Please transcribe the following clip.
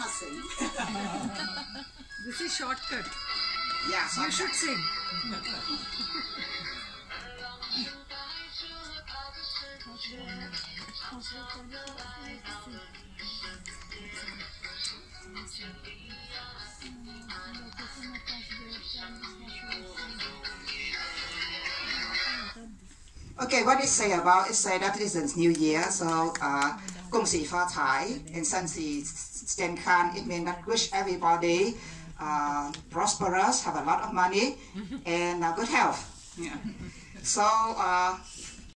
cannot sing. This is shortcut. yeah, so You should sing. Okay, what it say about it say that it is a new year, so uh, Kung Si Fa Thai and Si It means that wish everybody uh, prosperous, have a lot of money, and uh, good health. Yeah. So uh,